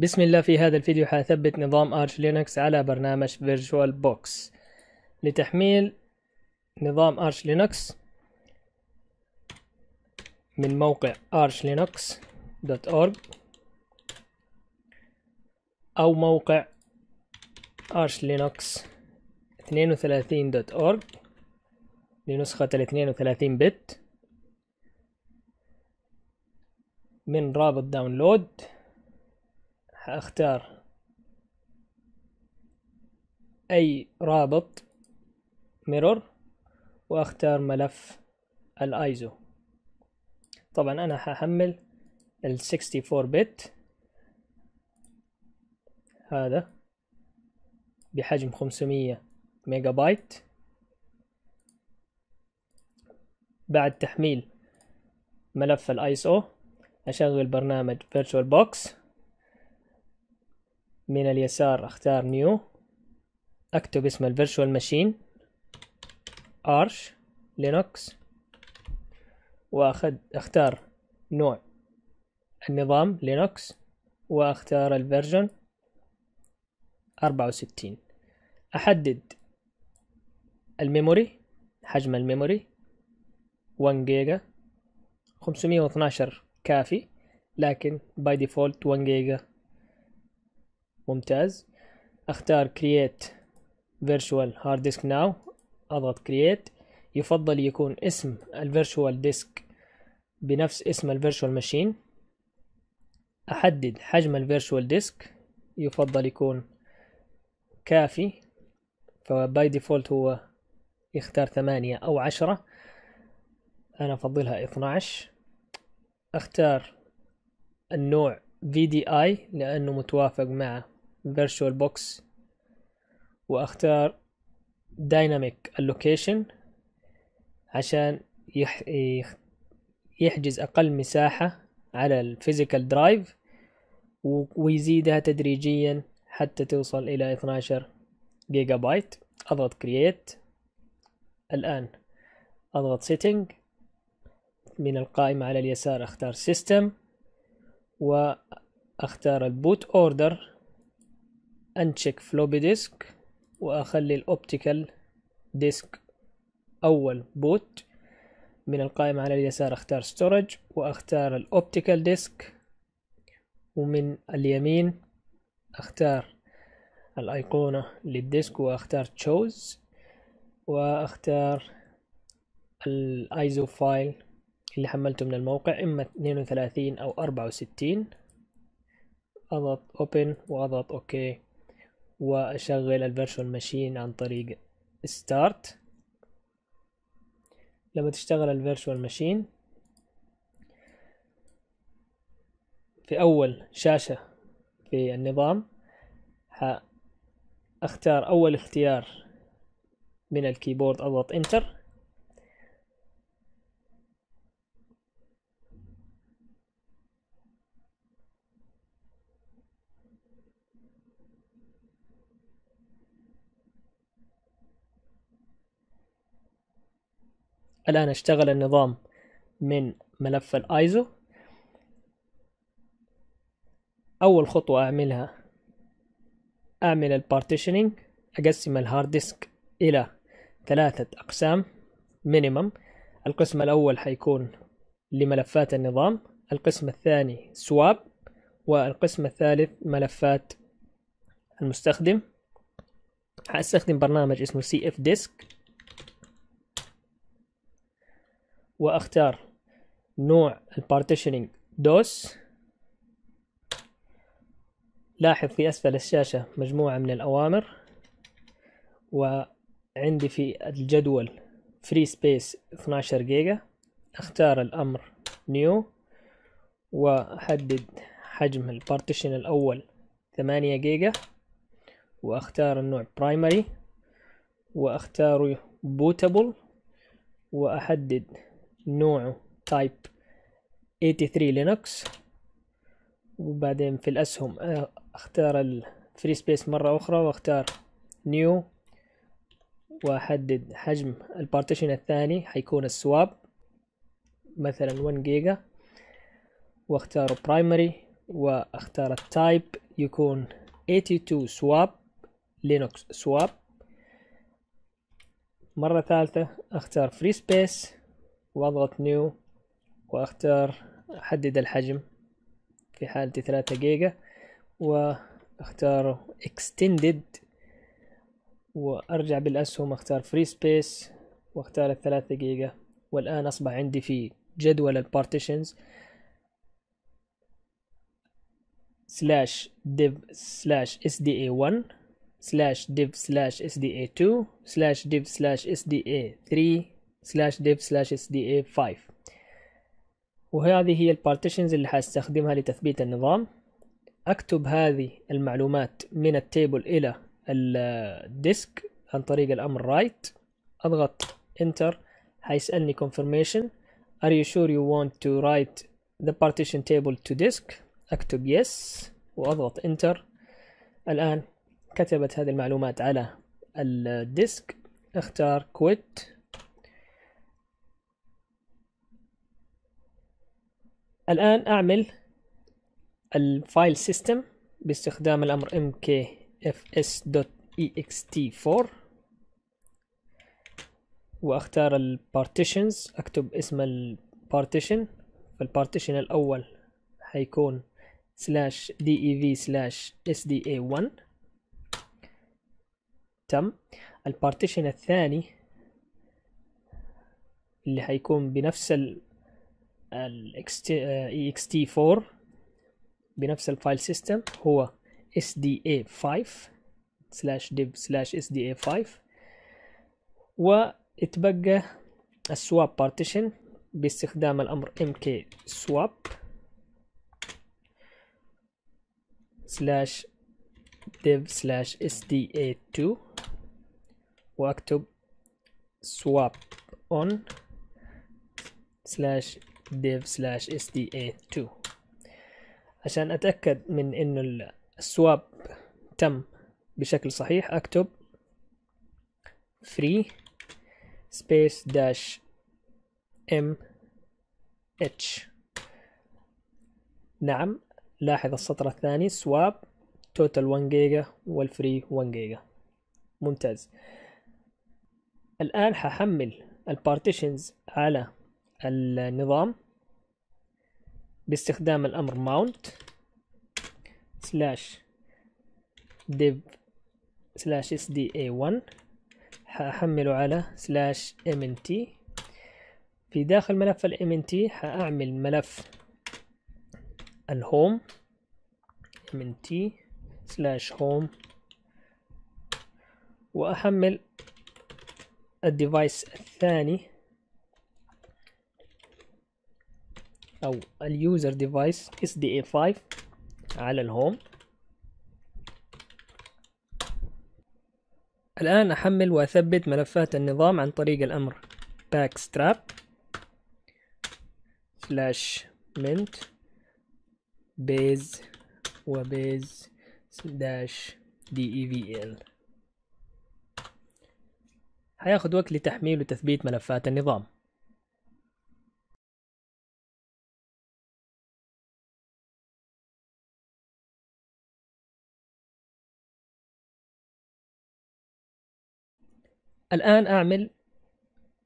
بسم الله في هذا الفيديو حأثبت نظام Arch Linux على برنامج VirtualBox لتحميل نظام Arch Linux من موقع archlinux.org أو موقع archlinux 32.org لنسخة ال 32 bit من رابط download حاختار أي رابط mirror وأختار ملف الآيزو. طبعا أنا ححمل ال 64 bit هذا بحجم 500 ميجا بايت بعد تحميل ملف الايسو أشغل برنامج VirtualBox من اليسار أختار new. أكتب اسم ال virtual machine Arch Linux. واخد أختار نوع النظام Linux. وأختار ال version أربعة وستين. أحدد ال memory حجم ال memory 1 جيجا 512 كافي. لكن by default 1 جيجا ممتاز. أختار create virtual hard disk now. أضغط create. يفضل يكون اسم ال virtual disk بنفس اسم ال virtual machine أحدد حجم ال virtual disk يفضل يكون كافي. فباي ديفولت هو يختار ثمانية أو عشرة. أنا أفضلها 12 أختار النوع VDI لأنه متوافق مع virtual box. وأختار dynamic allocation عشان يح... يحجز أقل مساحة على ال physical drive ويزيدها تدريجيا حتى توصل إلى 12 جيجا بايت أضغط create. الآن أضغط setting. من القائمة على اليسار أختار system. وأختار ال boot order uncheck floppy disk وأخلي ال optical disk أول boot من القائمة على اليسار أختار storage وأختار ال optical disk ومن اليمين أختار الأيقونة لل disk وأختار choose وأختار ال ISO file اللي حملته من الموقع إما 32 أو 64 أضغط open وأضغط okay وأشغل ال virtual machine عن طريق start لما تشتغل ال virtual machine في أول شاشة في النظام اختار أول اختيار من ال keyboard أضغط enter الآن أشتغل النظام من ملف الآيزو. أول خطوة أعملها أعمل ال partitioning أقسم ال hard disk إلى ثلاثة أقسام minimum القسم الأول حيكون لملفات النظام القسم الثاني swap والقسم الثالث ملفات المستخدم. حأستخدم برنامج اسمه cfdisk وأختار نوع ال partitioning DOS لاحظ في أسفل الشاشة مجموعة من الأوامر وعندي في الجدول free space 12 جيجا. أختار الأمر new وأحدد حجم ال partition الأول 8 جيجا. وأختار النوع primary واختار bootable وأحدد نوعه type 83 Linux وبعدين في الأسهم آه، أختار ال free space مرة أخرى وأختار new وأحدد حجم ال partition الثاني حيكون ال swap مثلا 1 جيجا واختار primary وأختار ال type يكون 82 swap Linux swap. مرة ثالثة أختار free space واضغط new واختار أحدد الحجم في حالتي ثلاثة جيجا واختار extended وأرجع بالأسهم أختار free space واختار الثلاثة جيجا. والآن أصبح عندي في جدول ال partitions slash dev slash sda1 slash dev slash sda2 slash dev slash sda3 slash dev slash sda5 وهذه هي ال partitions اللي حأستخدمها لتثبيت النظام. أكتب هذه المعلومات من ال table إلى ال disk عن طريق الأمر write أضغط enter حيسألني confirmation. Are you sure you want to write the partition table to disk? أكتب yes. وأضغط enter الآن كتبت هذه المعلومات على ال disk اختار quit. الآن أعمل ال file system باستخدام الأمر mkfs.ext4 وأختار ال partitions أكتب اسم ال partition فال partition الأول حيكون slash dev slash sda1 تم. ال partition الثاني اللي حيكون بنفس ال ext4 بنفس ال file system هو sda5 slash dev slash sda5 واتبقى ال swap partition باستخدام الأمر mkswap slash dev slash sda2 وأكتب swap on slash dev slash sda2 عشان أتأكد من إنه ال swap تم بشكل صحيح أكتب free space dash h. نعم لاحظ السطر الثاني swap total 1 جيجا وال free 1 جيجا ممتاز. الآن ححمل البارتيشنز على النظام باستخدام الأمر mount slash div slash sda1 حأحمله على slash mnt في داخل ملف ال mnt حأعمل ملف الهوم mnt slash home وأحمل ال device الثاني أو ال user device sda5 على ال home الآن أحمل وأثبت ملفات النظام عن طريق الأمر pacstrap slash mint base دي اي في ال هياخد وقت لتحميل وتثبيت ملفات النظام. الآن أعمل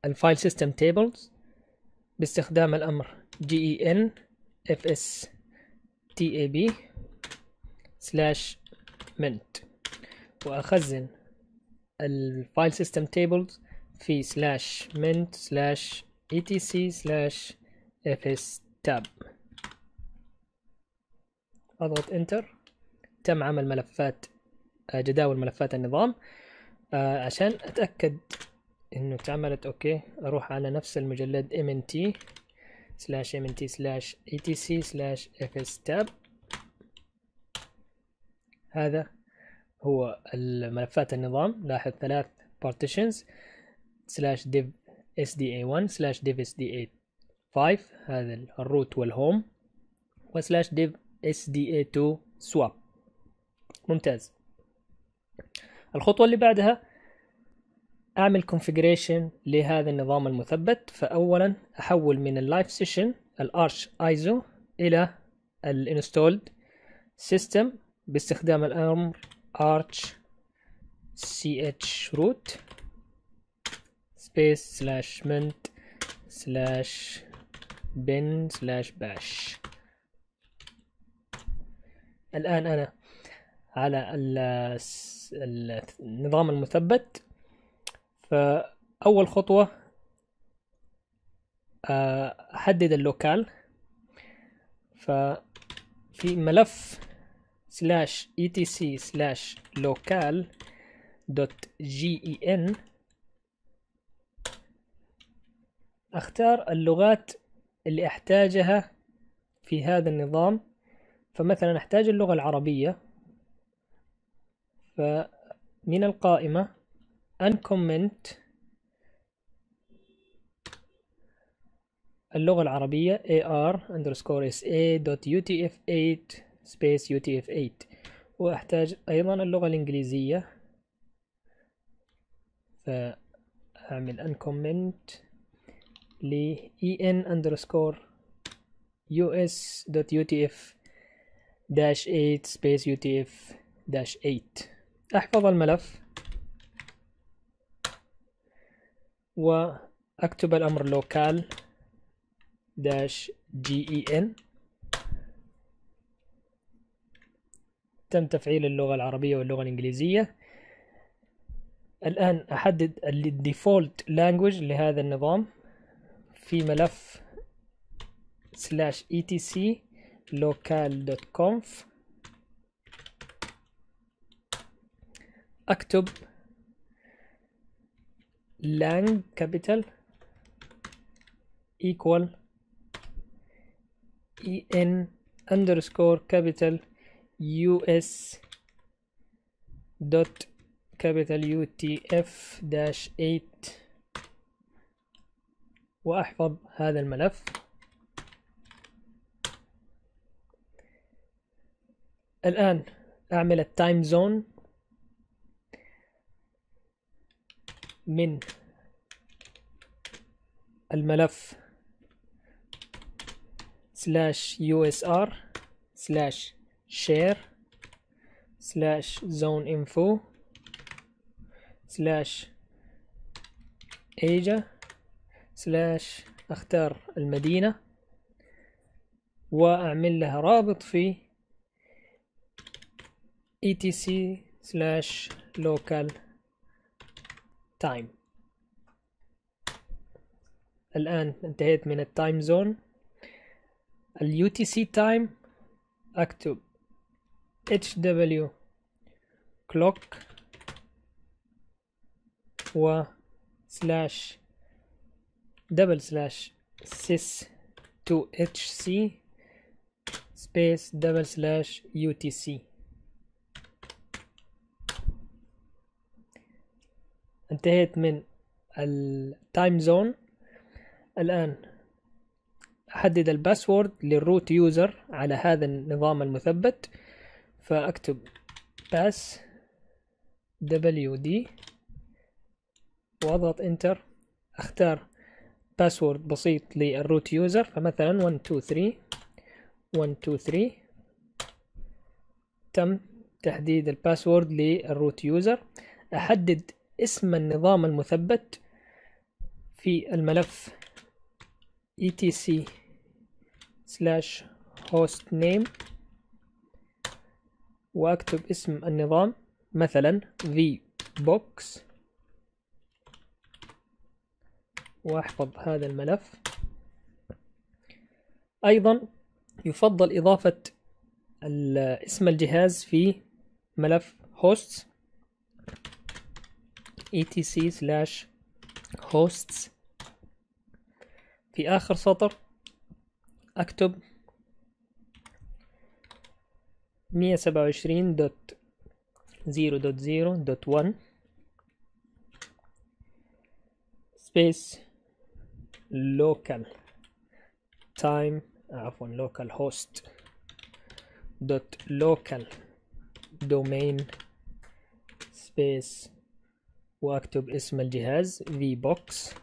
ال file system tables باستخدام الأمر genfstab slash mnt وأخزن ال file system tables في slash mnt slash etc slash fstab. أضغط enter تم عمل ملفات جداول ملفات النظام. آه عشان أتأكد إنه اتعملت okay أروح على نفس المجلد mnt slash mnt slash etc slash fstab. هذا هو الملفات النظام. لاحظ ثلاث partitions slash dev sda1 slash dev sda5 هذا ال root وال home و slash dev sda2 swap. ممتاز. الخطوة اللي بعدها أعمل configuration لهذا النظام المثبت. فأولا أحول من ال live session ال Arch ISO إلى ال installed system باستخدام الأمر arch-chroot space slash mnt slash bin slash bash. الآن أنا على النظام المثبت. فأول خطوة آه، أحدد ال locale. ففي ملف slash etc slash locale dot gen أختار اللغات اللي أحتاجها في هذا النظام. فمثلا أحتاج اللغة العربية. فمن القائمة uncomment اللغة العربية ar underscore sa dot utf8 space utf8 وأحتاج أيضا اللغة الإنجليزية فأعمل uncomment ل en underscore us dot utf dash 8 space utf dash 8 أحفظ الملف. وأكتب الأمر local dash gen. تم تفعيل اللغة العربية واللغة الإنجليزية. الآن أحدد ال default language لهذا النظام. في ملف slash etc locale.conf أكتب lang capital equal en underscore capital US dot capital UTF dash 8 وأحفظ هذا الملف. الآن أعمل ال time zone من الملف slash usr slash share slash zoneinfo slash Asia slash أختار المدينة وأعمل لها رابط في etc slash local time الآن انتهيت من التايم زون تي سي تايم اكتب hw clock و سلاش double slash sys 2hc space double slash utc انتهيت من ال time zone الآن أحدد ال password لل root user على هذا النظام المثبت. فأكتب passwd وأضغط enter أختار password بسيط لل root user فمثلا 123 123 تم تحديد ال password لل root user أحدد اسم النظام المثبت في الملف etc slash hostname واكتب اسم النظام مثلا vbox. واحفظ هذا الملف. أيضا يفضل إضافة اسم الجهاز في ملف hosts. Etc slash hosts. في آخر سطر أكتب مية سبعة وعشرين dot zero dot zero dot one space local time عفوا localhost dot localdomain space وأكتب اسم الجهاز vbox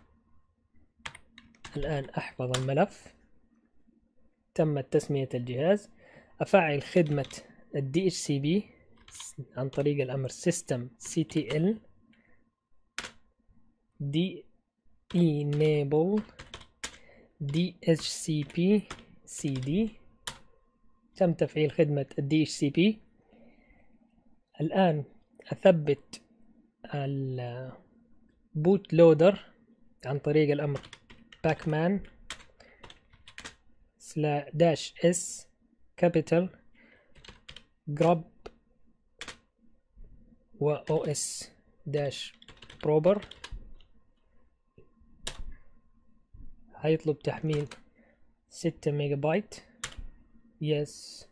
الآن أحفظ الملف. تمت تسمية الجهاز. أفعل خدمة DHCP عن طريق الأمر system ctl d enable dhcpcd تم تفعيل خدمة ال DHCP الآن أثبت ال boot loader عن طريق الأمر pacman dash S capital grub و os dash prober هيطلب تحميل ستة ميجا بايت. yes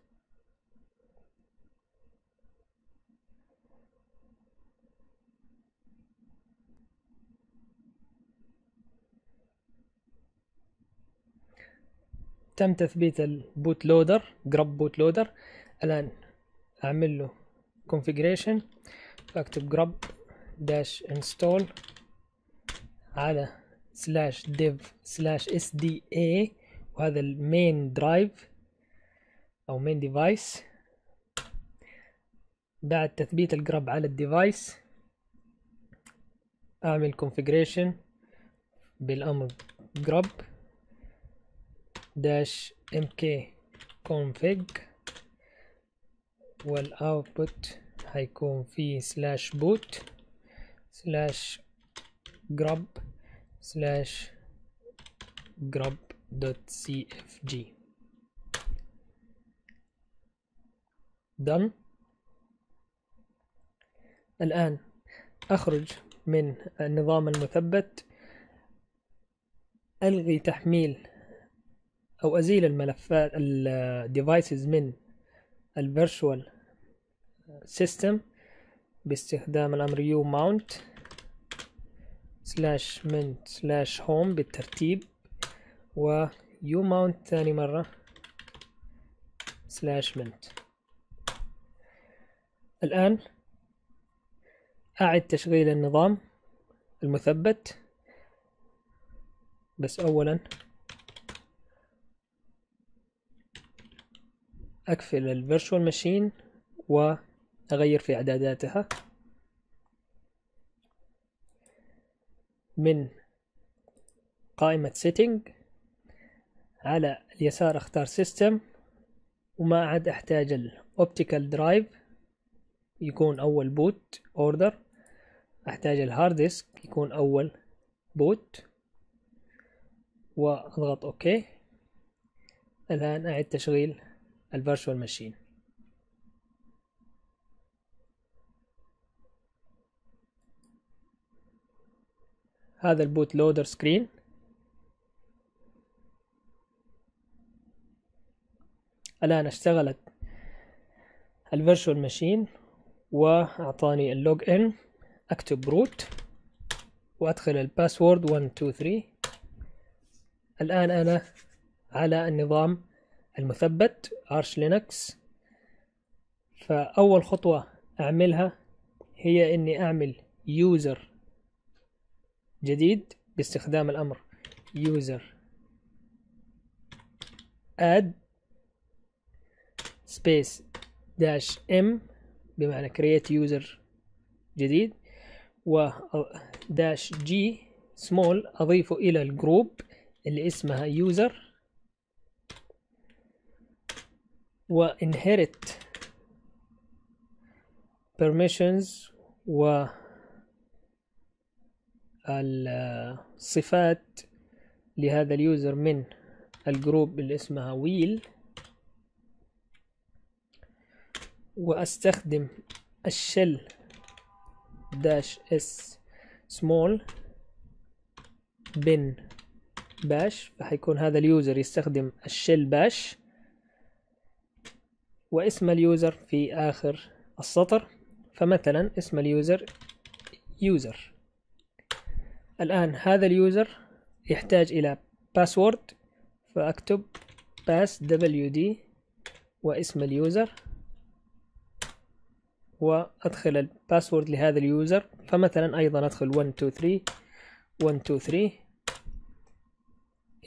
تم تثبيت ال boot loader grub boot loader الآن أعمل له configuration فاكتب grub dash install على slash dev slash sda وهذا ال main drive أو main device بعد تثبيت ال grub على ال device أعمل configuration بالأمر grub dash mk config وال output هيكون في slash boot slash grub slash grub dot cfg done. الآن أخرج من النظام المثبت. ألغي تحميل أو أزيل الملفات ال devices من ال virtual system باستخدام الأمر umount slash من slash home بالترتيب و umount ثاني مرة slash mnt الآن أعد تشغيل النظام المثبت بس أولا أقفل ال virtual machine وأغير في إعداداتها. من قائمة Setting على اليسار أختار System وما عاد أحتاج ال optical drive يكون أول boot order أحتاج ال hard disk يكون أول boot وأضغط okay الآن أعد تشغيل ال virtual machine هذا ال boot loader screen الآن اشتغلت ال virtual machine وأعطاني ال login أكتب root وأدخل ال password 1 2 3 الآن أنا على النظام المثبت Arch Linux. فأول خطوة أعملها هي إني أعمل user جديد باستخدام الأمر user add space dash m بمعنى create user جديد و dash g small أضيفه إلى ال group اللي اسمها user. و inherit permissions و الصفات لهذا ال user من ال group اللي اسمها wheel وأستخدم ال shell dash s small bin bash فحيكون هذا ال user يستخدم ال shell bash واسم ال user في آخر السطر فمثلا اسم ال user user. الآن هذا ال user يحتاج إلى password فأكتب passwd واسم ال user وأدخل ال password لهذا ال user. فمثلا أيضا أدخل 1 2 3 1 2 3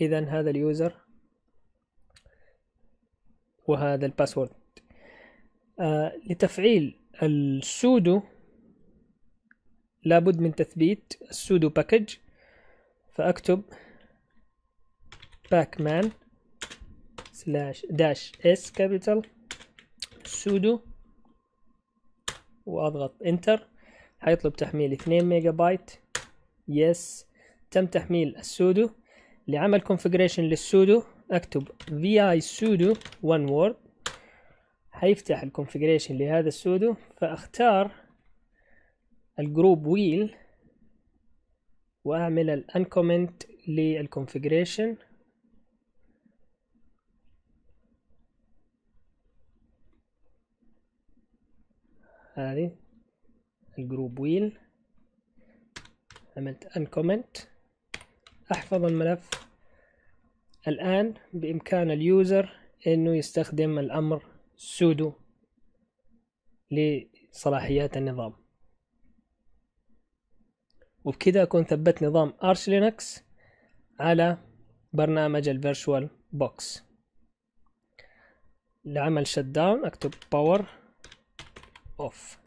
اذا هذا ال user وهذا ال password آه لتفعيل ال sudo لابد من تثبيت ال sudo package فأكتب pacman slash dash S capital sudo واضغط enter حيطلب تحميل 2 ميجا بايت yes تم تحميل ال sudo لعمل configuration لل sudo. أكتب vi sudo one word. حيفتح ال configuration لهذا ال sudo فأختار ال group wheel وأعمل ال uncomment لل configuration هذه ال group wheel عملت uncomment أحفظ الملف. الآن بإمكان ال user إنه يستخدم الأمر sudo لصلاحيات النظام. وبكده أكون ثبت نظام Arch Linux على برنامج ال VirtualBox لعمل شت داون أكتب باور أوف